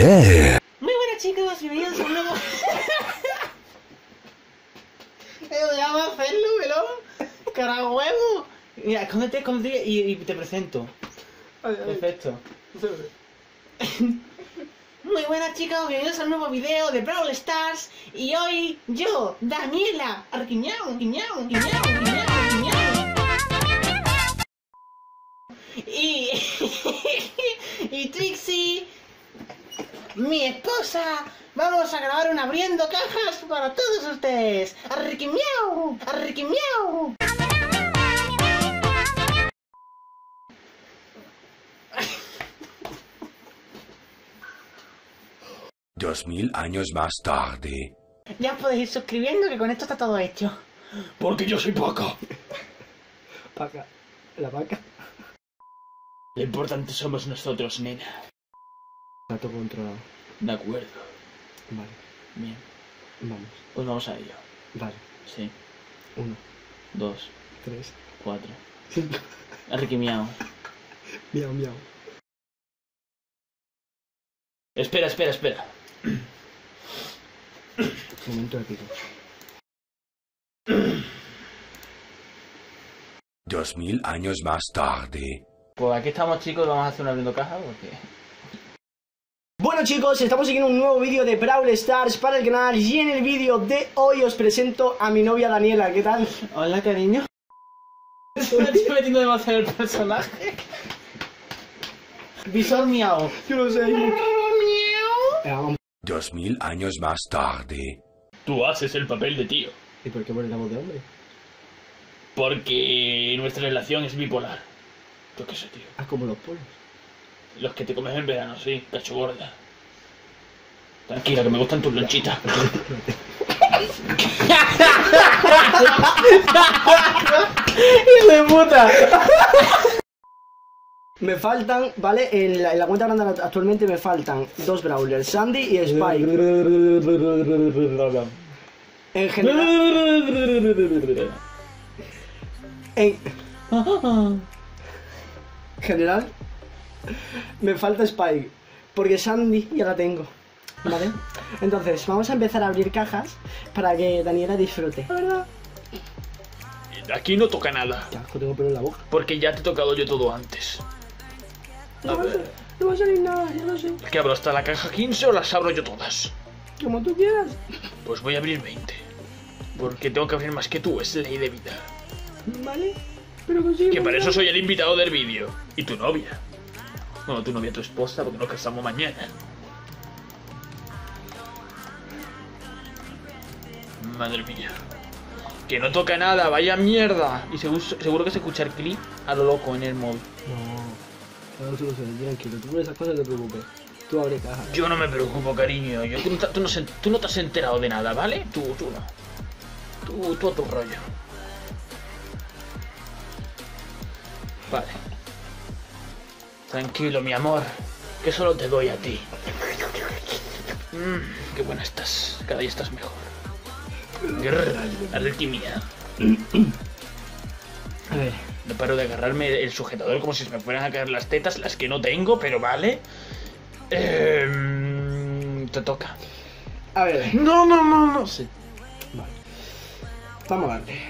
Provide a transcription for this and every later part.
yeah. Muy buenas chicos, bienvenidos a un nuevo... Eh, ya va a hacerlo, melón. Cara huevo. Mira, escóndete, escóndete y, y te presento. Perfecto. Muy buenas chicos, bienvenidos a un nuevo video de Brawl Stars Y hoy yo, Daniela, Arquiñao, Quiñao, Quiñao, Quiñao, Quiñao Y... y Trixie, mi esposa, vamos a grabar un abriendo cajas para todos ustedes Arquiñao, Arquiñao Dos mil años más tarde. Ya podéis ir suscribiendo que con esto está todo hecho Porque yo soy Paca. Paca. La vaca. Lo importante somos nosotros, nena Gato controlado. De acuerdo. Vale. Bien. Vamos. Pues vamos a ello. Vale. Sí. Uno, Dos, tres, cuatro. cinco. Enrique miau. Miau, miau. Espera, espera, espera. Momento épico. Dos mil años más tarde. Pues aquí estamos chicos, vamos a hacer un abriendo caja porque... Bueno chicos, estamos siguiendo un nuevo vídeo de Brawl Stars para el canal y en el vídeo de hoy os presento a mi novia Daniela, ¿qué tal? Hola, cariño. Estoy metiendo demasiado el personaje. Visor miau. Yo no sé. Miau. Dos mil años más tarde. Tú haces el papel de tío. ¿Y por qué pones la voz de hombre? Porque nuestra relación es bipolar. Yo qué sé, tío. Ah, como los polos. Los que te comes en verano, sí, cacho gorda. Tranquila, que me gustan tus lonchitas. ¡Hijo de puta! Me faltan, ¿vale? En la, en la cuenta grande actualmente me faltan dos Brawlers, Sandy y Spike. En general, en general, me falta Spike, porque Sandy ya la tengo, ¿vale? Entonces, vamos a empezar a abrir cajas para que Daniela disfrute. Verdad. Aquí no toca nada, Ya, que tengo pelo en la boca. porque ya te he tocado yo todo antes. No va, a ser- no va a salir nada, ya lo sé. ¿Qué abro hasta la caja 15 o las abro yo todas? Como tú quieras. Pues voy a abrir 20. Porque tengo que abrir más que tú, es ley de vida. ¿Vale? Pero consigue. Que para eso soy el invitado del vídeo. Y tu novia. Bueno, tu novia, tu esposa, porque nos casamos mañana. Madre mía. Que no toca nada, vaya mierda. Y seguro, seguro que se escucha el clip a lo loco en el móvil. No, no soluciones, tranquilo. Tú por esas cosas no te preocupes. Tú abre caja. Yo no me preocupo, cariño. Yo, tú, no, te- tú no se- tú no te has enterado de nada, ¿vale? Tú, tú no. Tú, tú a tu rollo. Vale. Tranquilo, mi amor. Que solo te doy a ti. Mmm, qué buena estás. Cada día estás mejor. Alquimia. A ver. No paro de agarrarme el sujetador como si se me fueran a caer las tetas, las que no tengo, pero vale. Em, te toca. A ver. No, no, no, no. Sí. Vale. Vamos a darle.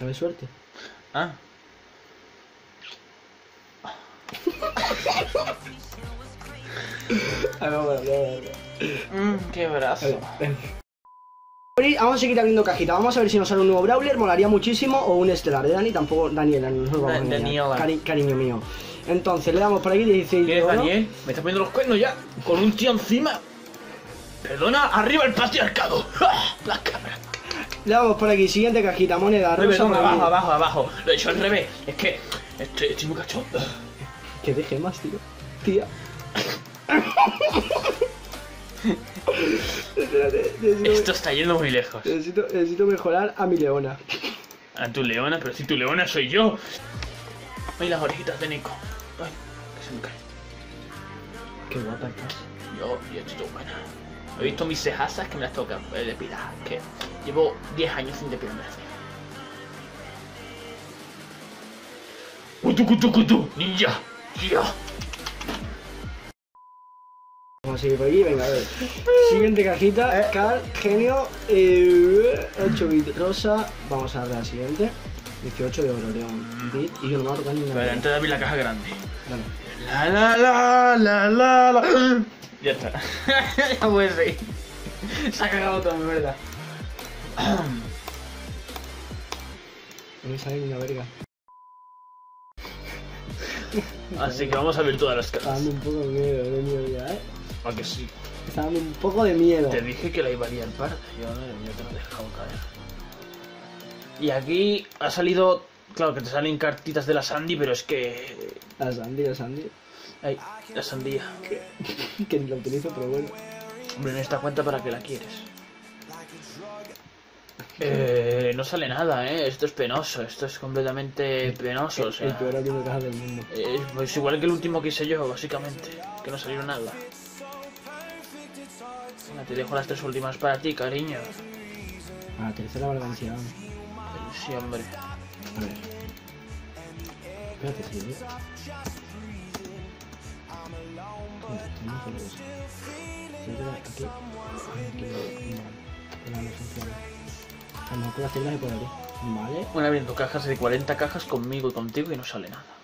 A ver, suerte. Ah. A ver, vamos a darle, vamos a darle. Mm, qué brazo. Vamos a seguir abriendo cajita. Vamos a ver si nos sale un nuevo Brawler. Molaría muchísimo. O un estelar de Dani. Tampoco Daniela. No vamos. Daniela. Cari- cariño mío. Entonces le damos por aquí 16 ¿Qué es. Daniel? Me está poniendo los cuernos ya. Con un tío encima. Perdona, arriba el patriarcado. ¡Ah! La cabra. Le damos por aquí siguiente cajita. Moneda. Perdón, aquí. abajo, abajo, abajo. Lo he hecho al revés. Es que estoy, estoy muy cachondo. Que deje más, tío. Tía. Espérate, necesito, Esto está yendo muy lejos. necesito, necesito mejorar a mi leona. A tu leona, pero si tu leona soy yo. Ay, las orejitas de Nico. Ay, que se me cae. Qué guapa estás. Yo, yo estoy buena. He visto mis cejasas que me las toca eh, depilar. Que llevo 10 años sin depilarme las cejas. Ninja. Ya. A seguir por aquí, venga, a ver. Siguiente cajita, Car, genio, eh, 8 bit rosa. Vamos a ver la siguiente. 18 de oro, león, bit. Y yo no me va a tocar ni una. Vale, entonces abrir la caja grande. Dale. La la la la la la. Ya está. ya puedes reír. Se ha cagado todo, en verdad. No me sale ni una verga. Así que vamos a abrir todas las cajas. dando un poco de miedo, de miedo ya, eh. ¿A que sí? Está dando un poco de miedo. Te dije que la iba a liar parda. Yo, yo te lo he dejado caer. Y aquí ha salido. Claro que te salen cartitas de la Sandy, pero es que. La Sandy, la Sandy. Ay, la sandía. Que ni la utilizo, pero bueno. Hombre, en esta cuenta para qué la quieres. Eh, no sale nada, eh. Esto es penoso, esto es completamente penoso. O sea, El peor del mundo. eh, pues igual que el último que hice yo, básicamente. Que no salió nada. Venga, te dejo las tres últimas para ti, cariño. A la tercera valencia. Eh, Sí, hombre. A ver. Espérate, sí, ¿eh? A lo mejor se puede abrir. Vale. Abriendo cajas de 40 cajas conmigo y contigo y no sale nada.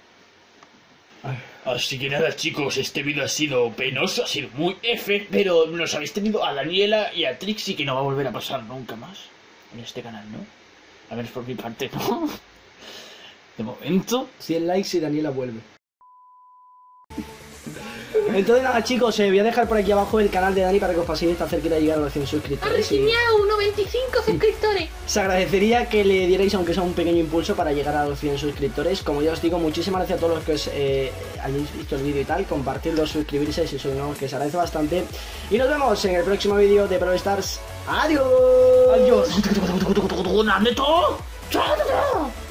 Así que nada, chicos, este vídeo ha sido penoso, ha sido muy F, pero nos habéis tenido a Daniela y a Trixie que no va a volver a pasar nunca más en este canal, ¿no? A ver, por mi parte, ¿no? De momento. 100 likes y Daniela vuelve. Entonces nada chicos, eh, voy a dejar por aquí abajo el canal de Dani para que os paséis esta cerquita de llegar a los 100 suscriptores. y- Arquiñao, 95 suscriptores. Se agradecería que le dierais aunque sea un pequeño impulso para llegar a los 100 suscriptores. Como ya os digo, muchísimas gracias a todos los que os, eh, hayáis visto el vídeo y tal. Compartirlo, suscribirse si sois nuevos, que se agradece bastante. Y nos vemos en el próximo vídeo de Pro Stars. ¡Adiós! ¡Adiós!